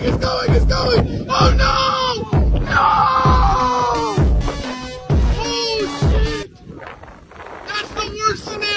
going, it's going, it's going. Oh no! No! Oh shit! That's the worst scenario!